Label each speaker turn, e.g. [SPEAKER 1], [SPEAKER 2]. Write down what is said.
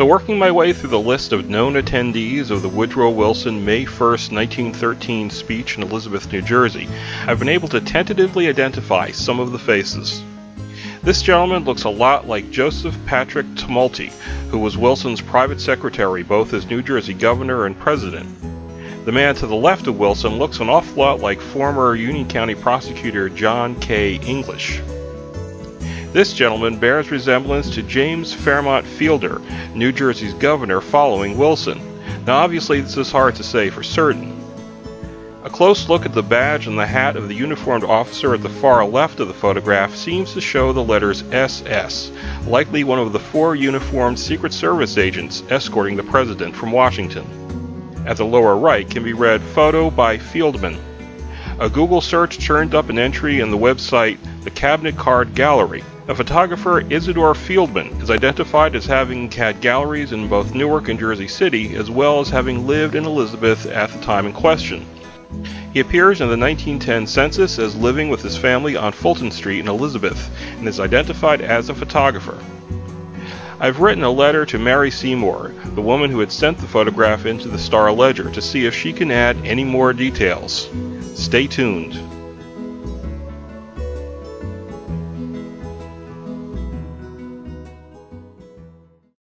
[SPEAKER 1] So working my way through the list of known attendees of the Woodrow Wilson May 1, 1913 speech in Elizabeth, New Jersey, I've been able to tentatively identify some of the faces. This gentleman looks a lot like Joseph Patrick Tumulty, who was Wilson's private secretary both as New Jersey governor and president. The man to the left of Wilson looks an awful lot like former Union County prosecutor John K. English. This gentleman bears resemblance to James Fairman Fielder, New Jersey's governor following Wilson. Now, obviously, this is hard to say for certain. A close look at the badge and the hat of the uniformed officer at the far left of the photograph seems to show the letters SS, likely one of the four uniformed Secret Service agents escorting the president from Washington. At the lower right can be read Photo by Fieldman. A Google search churned up an entry in the website The Cabinet Card Gallery, A photographer Isidore Fieldman is identified as having had galleries in both Newark and Jersey City, as well as having lived in Elizabeth at the time in question. He appears in the 1910 census as living with his family on Fulton Street in Elizabeth and is identified as a photographer. I've written a letter to Mary Seymour, the woman who had sent the photograph into the Star Ledger, to see if she can add any more details. Stay tuned.